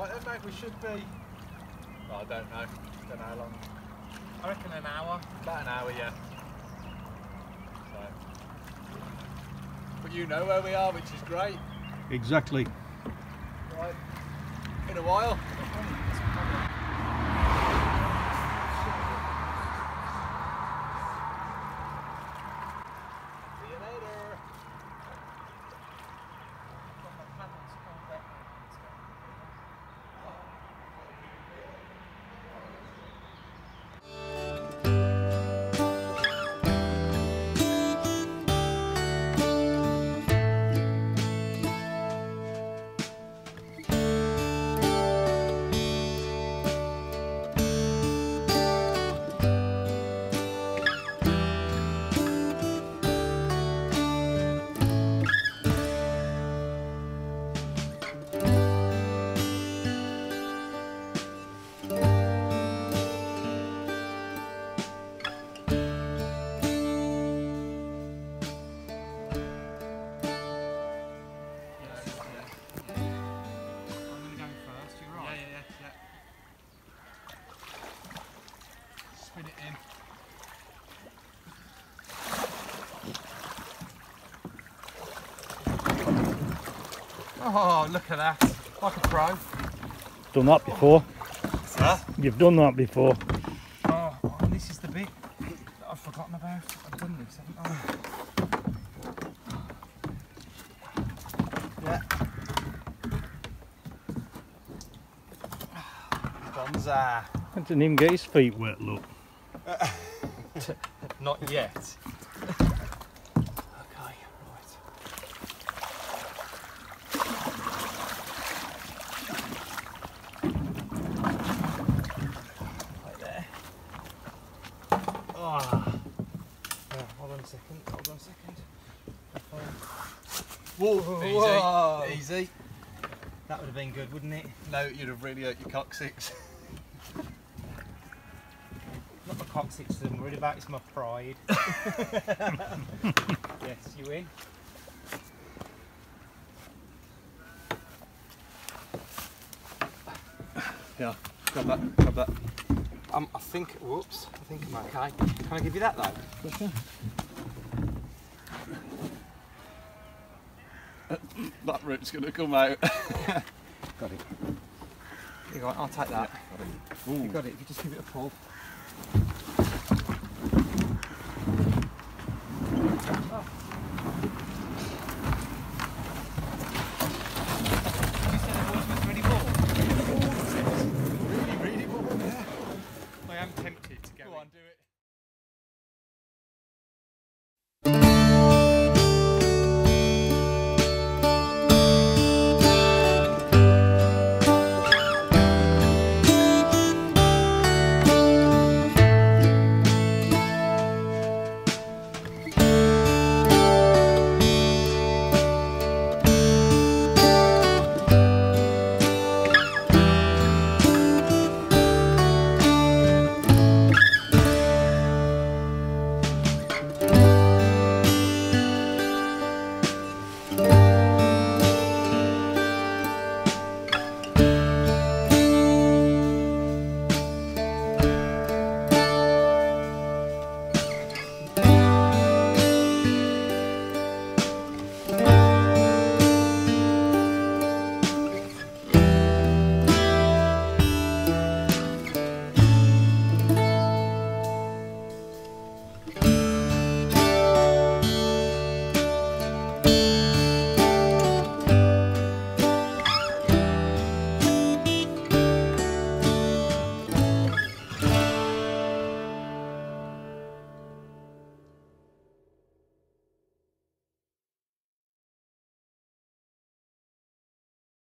Right then, mate, we should be. Oh, I don't know. Don't know how long. I reckon an hour. About an hour, yeah. So. But you know where we are, which is great. Exactly. Right. In a while. Oh, look at that. Like a pro. Done that before. Huh? You've done that before. Oh, and this is the bit that I've forgotten about. I've done this, haven't I? Yeah. Bonza. Didn't even get his feet wet, look. Not yet. Okay, right. Right there. Ah. Yeah, hold on a second. Hold on a second. Whoa, easy, easy. That would have been good, wouldn't it? No, you'd have really hurt your coccyx. Not my coccyx that I'm worried about, it's my pride. yes, you win. Yeah, grab that, grab that. Um, I think, whoops, I think I'm okay. Can I give you that though? That root's going to come out. Got it. You got it, I'll take that. You got it, if you just give it a pull.